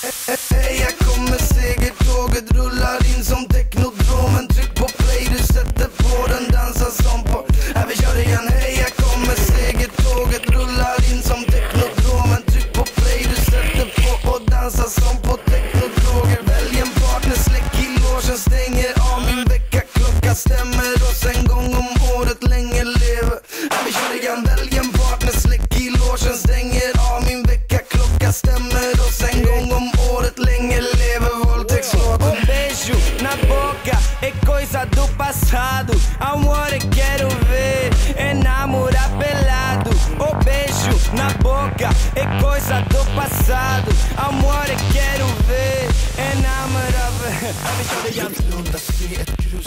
Ella como sigue boca é coisa do passado. Amor, eu quero ver é namorar pelado. O beijo na boca é coisa do passado. Amor, eu quero ver é namorar pelado.